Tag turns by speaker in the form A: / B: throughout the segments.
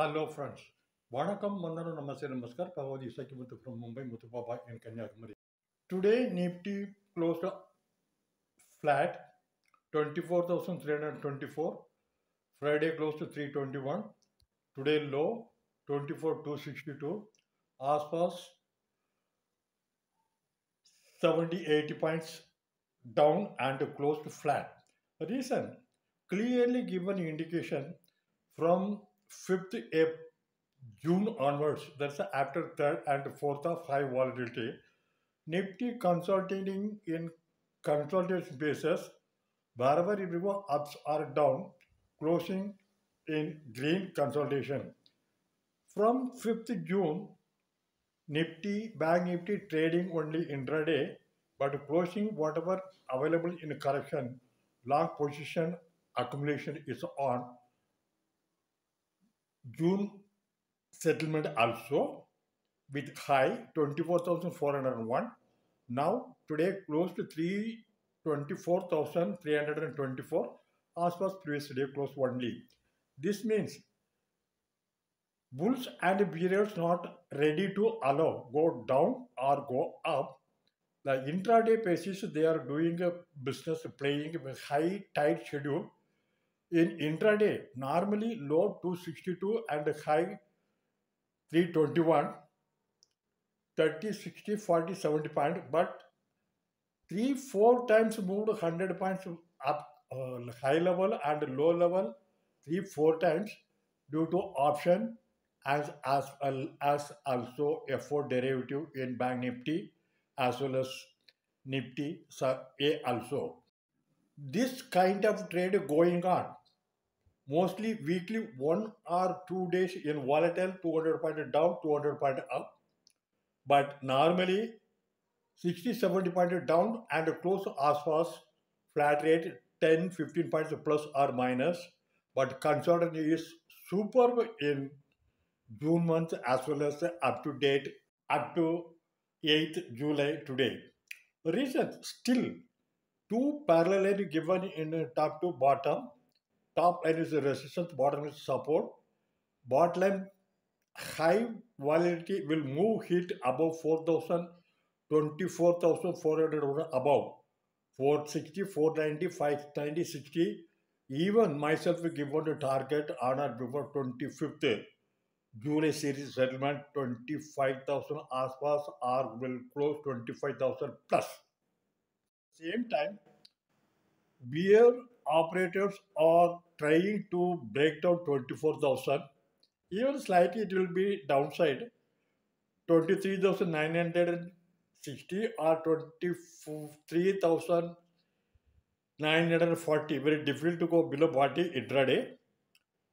A: Hello friends. Vanakkam, Vandana, Namaste, Namaskar. Pavadi Sakimuthu from Mumbai, Muthubaba in Kanyakumari. Today Nifty closed flat 24,324. Friday closed to 321. Today low 24,262. Aspas 70 80 points down and closed flat. Reason clearly given indication from 5th April, June onwards, that's after 3rd and 4th of high volatility, Nifty consolidating in consolidation basis, wherever it go ups or down, closing in green consolidation. From 5th June, Nifty, Bank Nifty trading only intraday, but closing whatever available in correction, long position accumulation is on. June settlement also with high 24,401. Now today close to 324,324 as was previous day close only. This means bulls and bears not ready to allow go down or go up. The intraday basis they are doing a business playing with high tide schedule. In intraday normally low 262 and high 321 30 60 40 70 point but three four times moved 100 points up uh, high level and low level three four times due to option as as well as also F4 derivative in bank nifty as well as nifty a also. This kind of trade going on mostly weekly one or two days in volatile 200 point down 200 point up. But normally 60 70 point down and close as fast flat rate 10 15 points plus or minus. But consolidation is superb in june month as well as up to date up to 8th july today. Reason still two parallel given in top to bottom top line is resistance, bottom is support. Bottom line high volatility will move hit above 4,000, 24,400 above 460, 490, 590, 60. Even myself will give one target on or before 25th July series settlement 25,000 aspas or will close 25,000 plus. Same time, beer operators are trying to break down 24,000. Even slightly it will be downside 23,960 or 23,940. Very difficult to go below body intraday.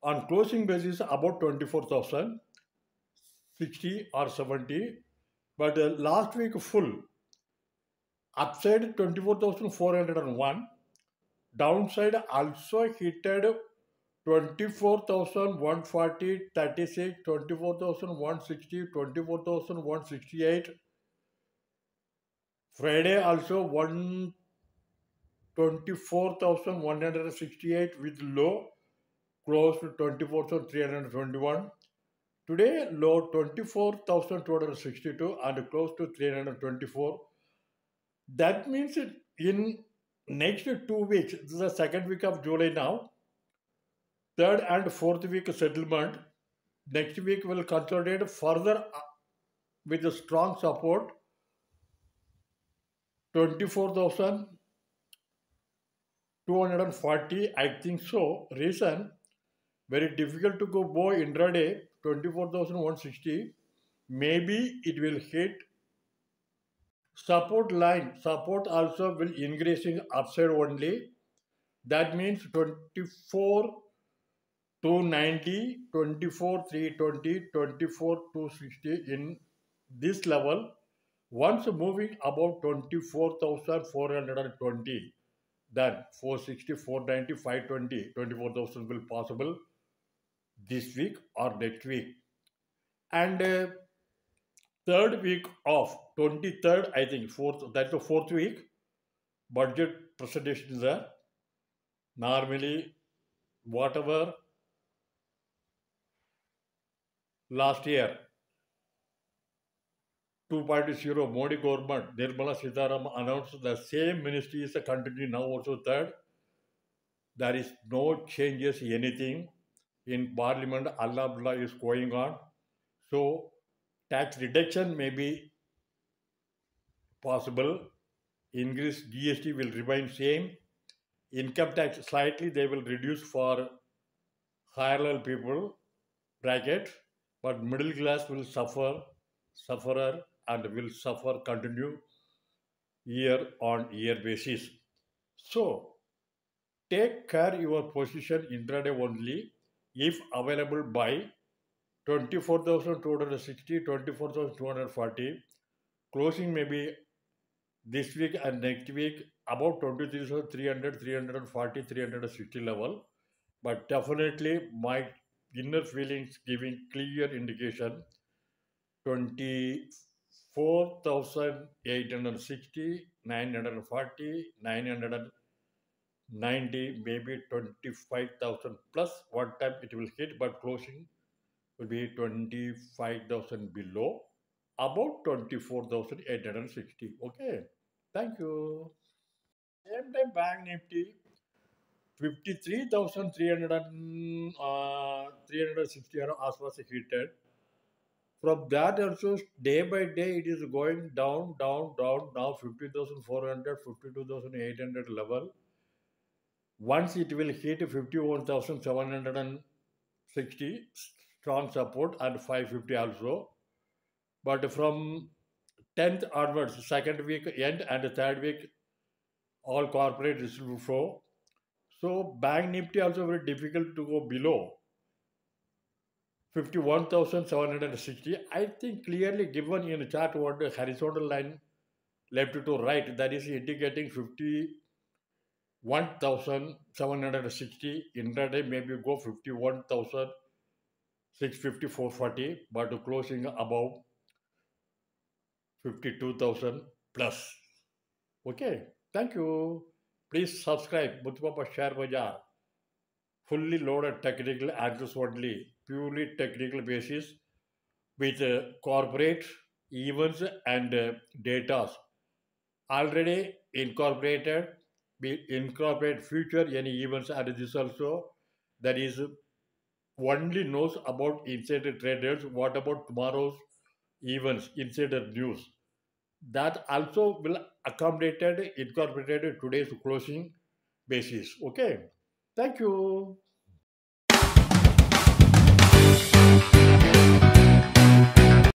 A: On closing basis, about 24,060 or 70. But uh, last week full, upside 24,401 downside also hitted 24,140, 36, 24,160, 24,168. Friday also 124,168 with low close to 24,321. Today low 24,262 and close to 324. That means in next two weeks, this is the second week of July now, third and fourth week settlement. Next week will consolidate further uh, with a strong support 24,240. I think so. Reason very difficult to go boy intraday 24,160. Maybe it will hit support line support also will increasing upside only. That means 24 290 24 320 24 260 in this level. Once moving above 24420 then 460 490 520 24000 will possible this week or next week. And uh, third week of 23rd, I think, fourth, that's the fourth week, budget presentation is there. Normally, whatever last year 2.0 Modi government, Nirmala Sitaram announced the same ministry is continuing now also third. There is no changes anything in parliament. Allah is going on. So tax reduction may be possible. Increase GST will remain same. Income tax slightly they will reduce for higher level people bracket, but middle class will suffer, sufferer and will suffer continue year on year basis. So take care your position intraday only if available by 24,260, 24,240. Closing maybe this week and next week about 23,300, 340, 360 level. But definitely my inner feelings giving clear indication 20 4,860, 940, 990, maybe 25,000 plus. what time it will hit, but closing will be 25,000 below, about 24,860. Okay, thank you. Same time, Bank Nifty 53,300 uh, 360 as was hit from that also, day by day, it is going down, down, down. Now 50,400, 52,800 level. Once it will hit 51,760, strong support and 550 also. But from 10th onwards, second week end and third week, all corporate will flow. So bank nifty also very difficult to go below 51,760. I think clearly given in chart what the horizontal line left to right, that is indicating 51,760. Intraday maybe go 51,650, 440, but closing above 52,000 plus. Okay, thank you. Please subscribe Muthubaba Share Bazaar. Fully loaded technical answers only purely technical basis with uh, corporate events and uh, data already incorporated we incorporate future any events and this also that is only knows about insider traders what about tomorrow's events insider news? That also will accommodated incorporated today's closing basis okay? Thank you